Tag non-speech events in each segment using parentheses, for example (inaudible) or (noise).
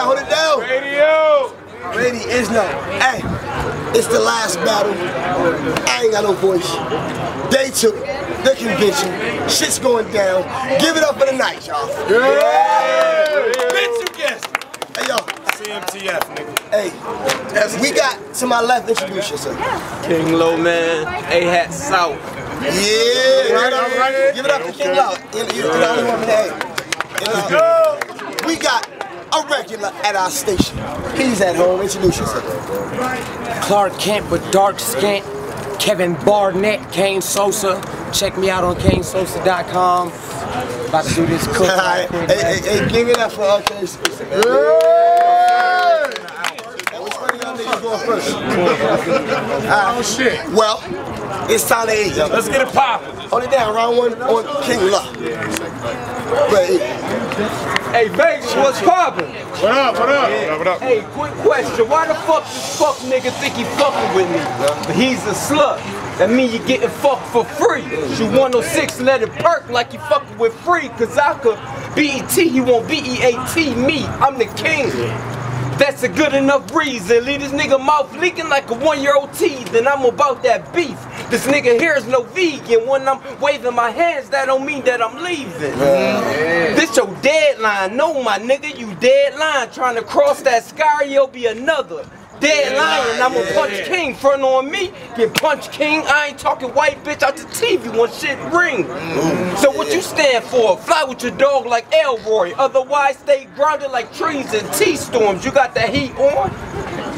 right, hold it down. Radio. Ready is no. Hey, it's the last battle. I ain't got no voice. Day two, the convention. Shit's going down. Give it up for the night, y'all. Yeah. Bitch, you guessed it. Hey, yo. CMTF, nigga. Hey, we got to my left. Introduce yourself. King Lo Man, AHAT South. Yeah, give it up, right. give it up to King Lo. You're the only one with that. We got a regular at our station. He's at home. Introduce yourself. Clark Kent with dark skin. Kevin Barnett, Kaine Sosa. Check me out on KaineSosa.com. About to do this (laughs) cook. All right. Hey, hey, hey, give it up for our case. Hey, which one of y'all niggas going first? Oh shit. Well, it's time to eat. Let's get it poppin'. Hold it down. Round one on King Lo. Right. Hey, Vegas, what's poppin'? What up? What up? What up? Hey, quick question. Why the fuck this fuck nigga think he fucking with me? But he's a slut. That mean you getting fucked for free. You 106 let it perk like you fucking with free. Cause I could BET, he won't B-E-A-T me. I'm the king. That's a good enough reason. Leave this nigga mouth leaking like a one-year-old teeth, and I'm about that beef. This nigga here is no vegan. When I'm waving my hands, that don't mean that I'm leaving. This your deadline. No, my nigga, you deadline. Trying to cross that sky, you'll be another. Dead lion, I'm a punch king. Front on me, get punch king. I ain't talking white bitch out the TV when shit ring. Mm. So what you stand for? Fly with your dog like Elroy. Otherwise, stay grounded like trees in T-storms. You got that heat on?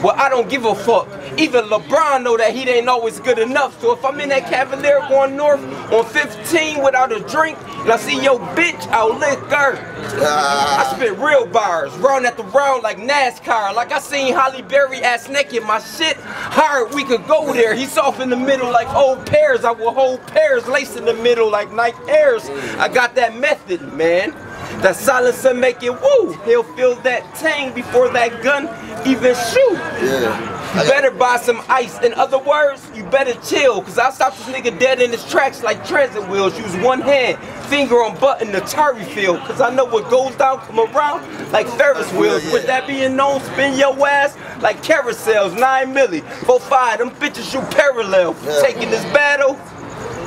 Well, I don't give a fuck. Even LeBron know that he ain't always good enough. So if I'm in that Cavalier going north on 15 without a drink, and I see your bitch, I'll lick her. I spit real bars, round at the round like NASCAR. Like I seen Halle Berry ass naked. My shit hard, we could go there. He's off in the middle like old pears. I will hold pears laced in the middle like Nike Airs. I got that method, man. That silencer make it woo. He'll feel that tang before that gun even shoot. Yeah. You better buy some ice. In other words, you better chill. Cause I'll stop this nigga dead in his tracks like transit wheels. Use one hand, finger on button, the Terry field. Cause I know what goes down come around like Ferris wheels. With that being known, spin your ass like carousels. 9 milli, 4-5, them bitches you parallel. Taking this battle,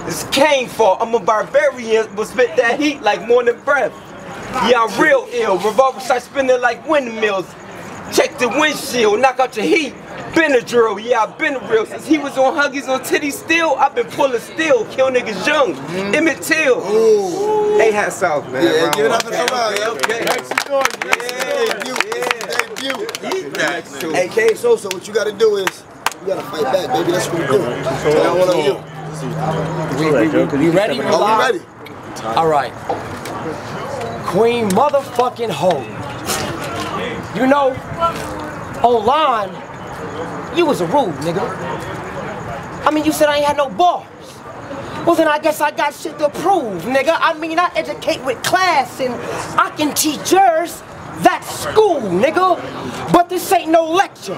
it's Kaine for. I'm a barbarian, but spit that heat like morning breath. Yeah, I'm real ill. Revolver start spinning like windmills. Check the windshield, knock out your heat. Been a drill, yeah, I've been a real. Since he was on Huggies on Titty Still, I've been pulling steel. Kill niggas young. Mm. Emmett Till. Ooh. Hey, hats off, man. Yeah, Round give it up one. for the round, yo. Debut. Debut. Hey, K Sosa, what you gotta do is, you gotta fight back, baby. That's what we do. So I want on you. We, we, we, we ready? We Are we ready? All right. Queen motherfucking Ho. You know, online, you was a rude nigga. I mean, you said I ain't had no bars. Well, then I guess I got shit to prove, nigga. I mean, I educate with class and I can teach yours. That's school, nigga. But this ain't no lecture.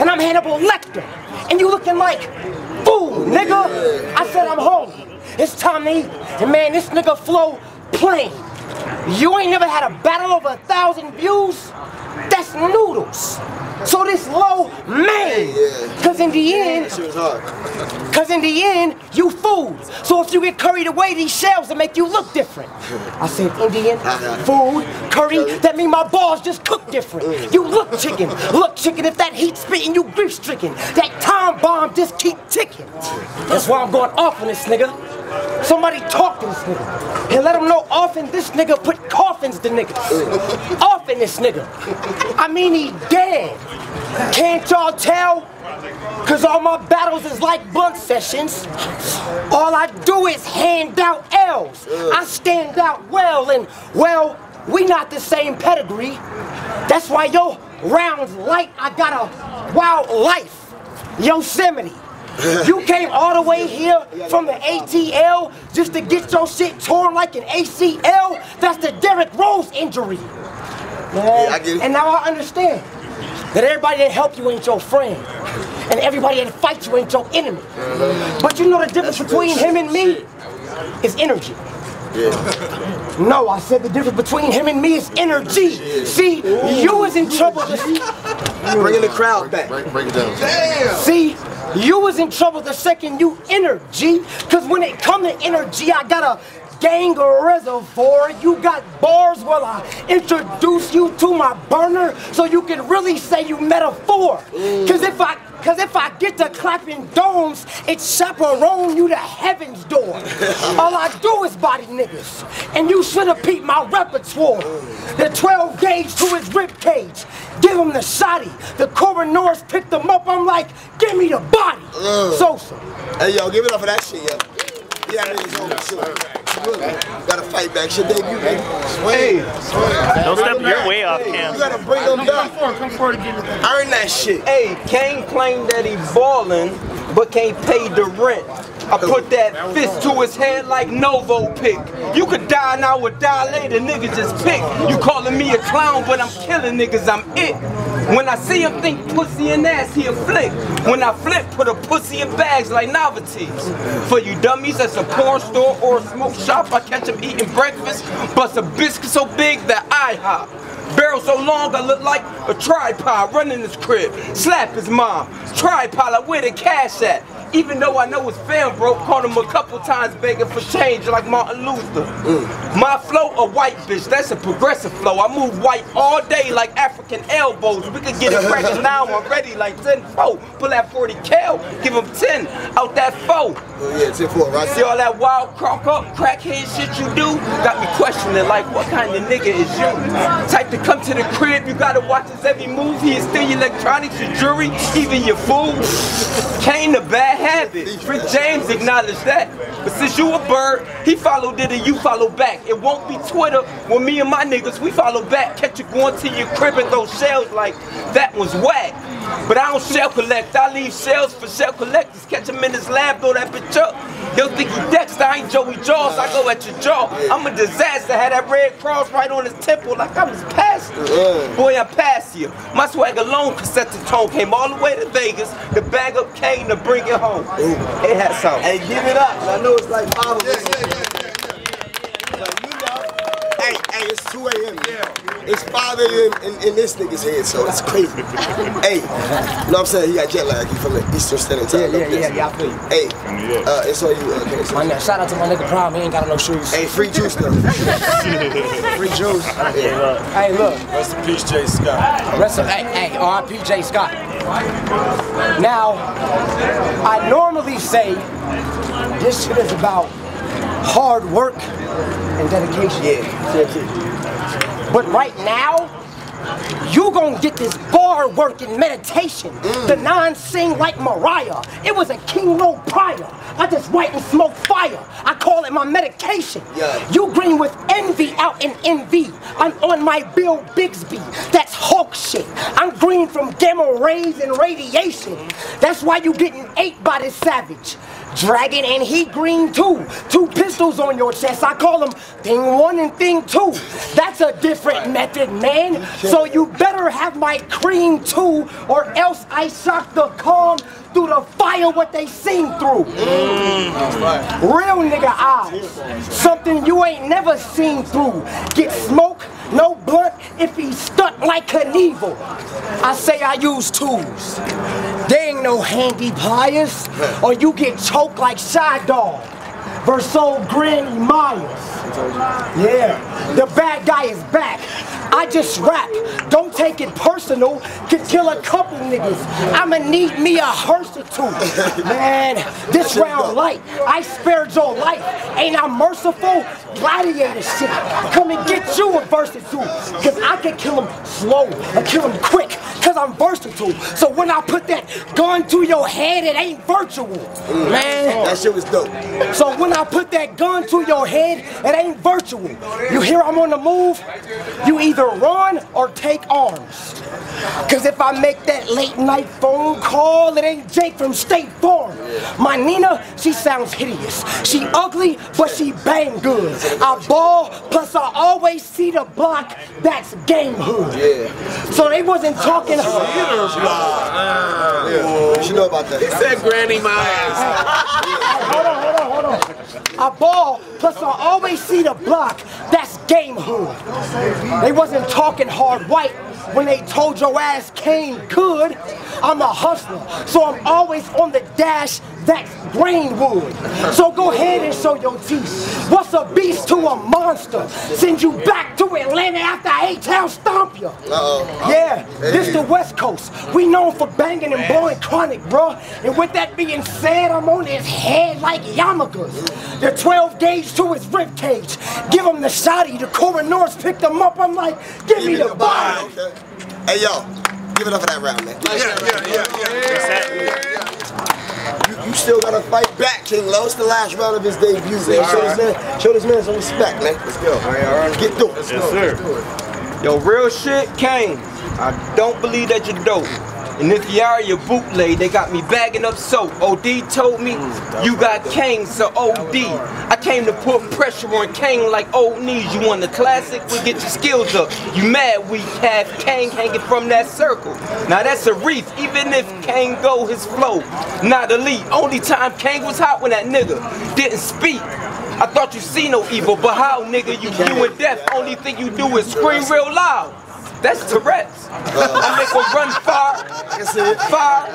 And I'm Hannibal Lecter. And you looking like fool, nigga. I said I'm home. It's time to eat. And man, this nigga flow plain. You ain't never had a battle over a thousand views? That's noodles. So this low man. Cause in the end, Shit was hard. (laughs) Cause in the end, you food. So if you get curried away, these shells will make you look different. I said Indian, (laughs) food, curry, that mean my balls just cook different. Mm. You look chicken, look chicken if that heat spitting you grief stricken. That time bomb just keep ticking. That's why I'm going off on this nigga. Somebody talk to this nigga. And let him know often this nigga put to niggas. Often this nigga. I mean he dead. Can't y'all tell? Cause all my battles is like blunt sessions. All I do is hand out L's. I stand out well and well, we not the same pedigree. That's why your rounds light, I got a wild life. Yosemite. You came all the way here from the ATL just to get your shit torn like an ACL? That's the Derrick Rose injury. Yeah, I get it. And now I understand that everybody that helped you ain't your friend. And everybody that fight you ain't your enemy. But you know the difference That's between him and me is energy. Yeah. No, I said the difference between him and me is energy. See, you was in trouble. Bringing the crowd back. Break, break it down. Damn. See, you was in trouble the second you energy. Cause when it come to energy, I got a gang reservoir. You got bars while I introduce you to my burner so you can really say you metaphor. Cause if I Cause if I get to clapping domes, it chaperone you to heaven's door. All I do is body niggas. And you should have peeped my repertoire. The 12 gauge to his rib cage. Give him the shotty. The coroners picked him up. I'm like, give me the body. Uh. Sosa. Hey, yo, give it up for that shit, yo. Yeah, niggas on the shit. Gotta fight back. Shit debut, baby. Hey, Don't step your way off, Cam. You gotta bring them Come down. forward, come forward and give it. Earn that shit. hey, Kaine claimed that he ballin', but can't pay the rent. I put that fist to his head like Novo pick. You could die now or die later, niggas just pick. You calling me a clown, but I'm killing niggas, I'm it. When I see him think pussy and ass, he a flick. When I flip, put a pussy in bags like novelties. For you dummies, that's a porn store or a smoke shop. I catch him eating breakfast, bust a biscuit so big that I hop. Barrel so long I look like a tripod running his crib. Slap his mom. Tripod, like where the cash at? Even though I know his fam broke, called him a couple times begging for change like Martin Luther. Mm. My flow a white bitch, that's a progressive flow. I move white all day like African elbows. We could get it cracking (laughs) now, I'm ready like 10 4. Pull that 40 cal, give him 10 out that 4. Oh, yeah, 10 4, right? See all that wild crock up, crackhead shit you do? Got me questioning like what kind of nigga is you? Type to come to the crib, you gotta watch his every move. He is still your electronics, your jewelry, even your food. Kaine a bad Rick James acknowledged that. But since you a bird, he followed it and you follow back. It won't be Twitter when me and my niggas we follow back. Catch you going to your crib and throw shells like that was whack. But I don't shell collect, I leave shells for shell collectors. Catch him in his lab, throw that bitch up. Yo, think he Dexter, I ain't Joey Jaws, I go at your jaw. I'm a disaster, had that red cross right on his temple like I was pastor. Boy, I'm past you. My swag alone could set the tone. Came all the way to Vegas to bag up Kaine to bring it home. It had something. Hey, give it up. I know it's like five of us. But you know, hey, hey, it's 2 a.m. It's 5 a.m. In, in this nigga's head, so it's crazy. (laughs) hey, you know what I'm saying? He got jet lag. He from the Eastern Standard Time. Yeah, like yeah, yeah, yeah, I feel you. Hey, uh, it's on you, uh, Kenny. My nigga, shout out to my nigga Prime, he ain't got no shoes. Hey, free juice though. (laughs) free juice. Yeah. Hey, look. Rest in peace, Jay Scott. Rest of, hey, hey, R.I.P. J. Scott. Now, I normally say this shit is about hard work and dedication. Yeah. But right now, you gonna get this bar work and meditation. Mm. The non sing like Mariah. It was a King Lo prior. I just write and smoke fire. I call it my medication. Yeah. You green with envy out in envy. I'm on my Bill Bixby. That's Hulk shit. I'm green from gamma rays and radiation. That's why you getting ate by this savage. Dragon and he green too. Two pistols on your chest. I call them thing one and thing two. That's a different method, man. So you better have my cream too, or else I shock the calm through the fire what they sing through. Real nigga ah. eyes. Something you ain't never seen through. Get smoke, no blunt if he stunt like Knievel. I say I use tools. They ain't no handy pliers, or you get choked like Shy Dog. versus old Granny Myers. Yeah, the bad guy is back. I just rap. Don't take it personal. Could kill a couple niggas. I'ma need me a hearse or two. Man, this round light. I spared your life. Ain't I merciful? Gladiator shit. Come and get you a verse or two. Cause I can kill him slow or kill him quick. Cause I'm versatile. So when I put that gun to your head, it ain't virtual. Man. That shit was dope. So when I put that gun to your head, it ain't virtual. You hear I'm on the move, you either run or take arms. Cause if I make that late night phone call, it ain't Jake from State Farm. My Nina, she sounds hideous. She ugly, but she bang good. I ball, plus I always see the block, that's game hood. Yeah. So they wasn't talking. Yeah. What you know about that? Said Granny Myers. Hold on, hold on, hold on. I ball, plus I always see the block. That's game hood. They wasn't talking hard white when they told your ass Kaine could. I'm a hustler, so I'm always on the dash. That's Greenwood. So go ahead and show your teeth. What's a beast to a monster? Send you back to Atlanta after A-Town stomp you. Uh-oh. Yeah, this the West Coast. We known for banging and blowing chronic, bro. And with that being said, I'm on his head like yarmulkes. The 12 gauge to his rib cage. Give him the shotty. The coroners picked him up. I'm like, give me the body. Hey, yo, give it up for that round, man. You, you still gotta fight back, King Lo. It's the last round of his debut, man. Show this man, show this man some respect, man. Let's go. Get through it. Yes, sir. Yo, real shit, Kaine. I don't believe that you're dope. And if you are, you're bootleg. They got me bagging up soap. OD told me you got Kaine, so OD. I came to put pressure on Kaine like old knees. You want the classic? We get your skills up. You mad we have Kaine hanging from that circle. Now that's a reef. Even if Kaine go his flow, not elite. Only time Kaine was hot when that nigga didn't speak. I thought you see no evil, but how, nigga? You you in death. Only thing you do is scream real loud. That's Tourette's. I make her run far, far,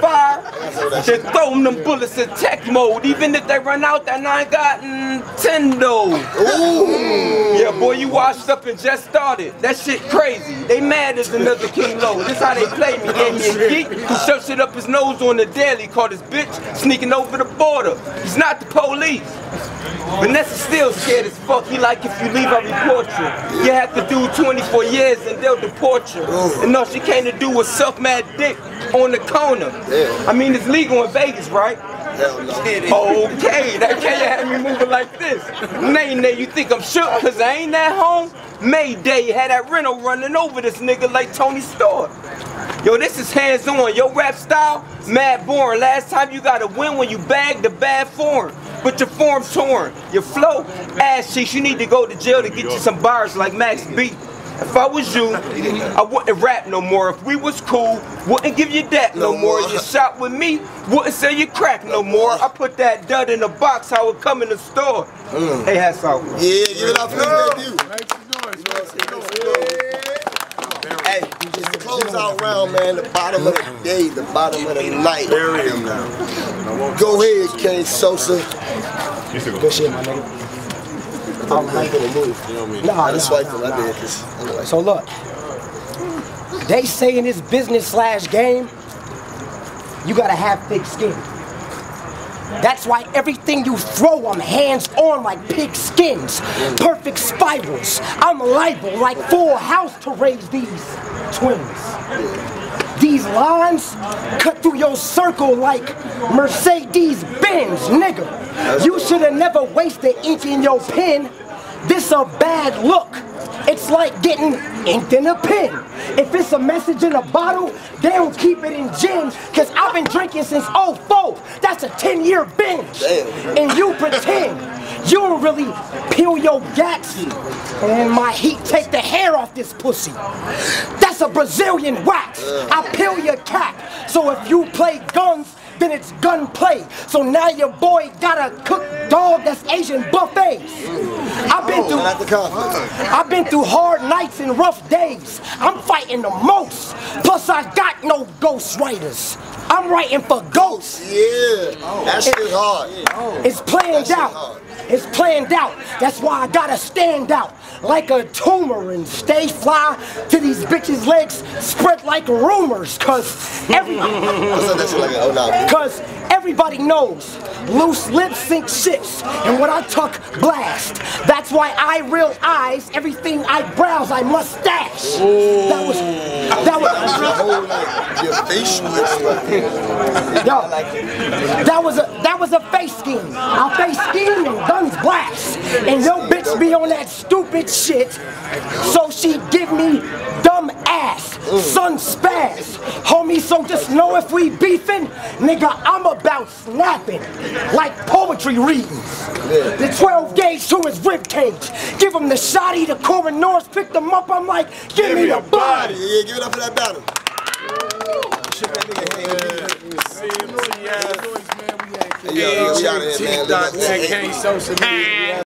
far. Then throw them them bullets in tech mode. Even if they run out, that nine got Nintendo. Ooh. Yeah, boy, you washed up and just started. That shit crazy. They mad as another King Lo. This how they play me. Gave me a geek who shoved shit up his nose on the daily. Caught his bitch sneaking over the border. He's not the police. Vanessa still scared as fuck. He like if you leave, I report you. You have to do 24 years and they'll deport you. And all she came to do was suck mad dick on the corner. Yeah. I mean, it's legal in Vegas, right? Hell no. Okay, that can't have me moving like this. Nay, nay, you think I'm shook cause I ain't at home? Mayday had that rental running over this nigga like Tony Stark. Yo, this is hands on. Your rap style, mad boring. Last time you got a win when you bagged the bad form. But your form torn. Your flow, ass cheeks. You need to go to jail to get you some bars like Max B. If I was you, I wouldn't rap no more. If we was cool, wouldn't give you that no, No more. more. You shot with me, wouldn't sell you crack no more. I put that dud in a box, how it come in the store. Mm. Hey, hats off. Yeah, give it up for his debut. Hey, just to close out round, man, the bottom of the day, the bottom of the night. Bury him now. Go ahead, King Sosa. Good shit, my nigga. I'm not gonna move. Nah, I just nah, swiped him. I did this. Anyway. So look, they say in this business slash game, you gotta have thick skin. That's why everything you throw, I'm hands on like pig skins. Perfect spirals. I'm liable like full house to raise these twins. These lines cut through your circle like Mercedes Benz, nigga. You should have never wasted ink in your pen. This a bad look. It's like getting inked in a pen. If it's a message in a bottle, they don't keep it in gin. Cause I've been drinking since 04. That's a 10 year binge. Damn. And you pretend you don't really peel your gats. And my heat take the hair off this pussy. That's a Brazilian wax. I peel your cap. So if you play guns, then it's gunplay. So now your boy gotta cooked dog that's Asian buffets. I've been through Not the conflict. I've been through hard nights and rough days. I'm fighting the most. Plus I got no ghost writers. I'm writing for ghosts. Oh, yeah, oh. that shit hard. It's planned out. It's planned out. That's why I gotta stand out like a tumor and stay fly to these bitches' legs spread like rumors. Cause every What's up? That's like, oh. Cause everybody knows loose lips sink ships, and what I tuck blast. That's why I real eyes everything I browse. I mustache. That was that was Your whole like your facial expression. That was a that was a face scheme. I face scheme and guns blast, and yo bitch be on that stupid shit. So she give me dumb ass, son spaz, homie. So just know if we beefing, nigga, I'm about snapping like poetry readings. The 12 gauge to his rib cage. Give him the shotty, the coroners picked him up. I'm like, give me the body. Yeah, give it up for that battle. Shook that nigga hand. CMCF. Hey, yo, yo, we out of here, man. Dot Tech Kaine social media.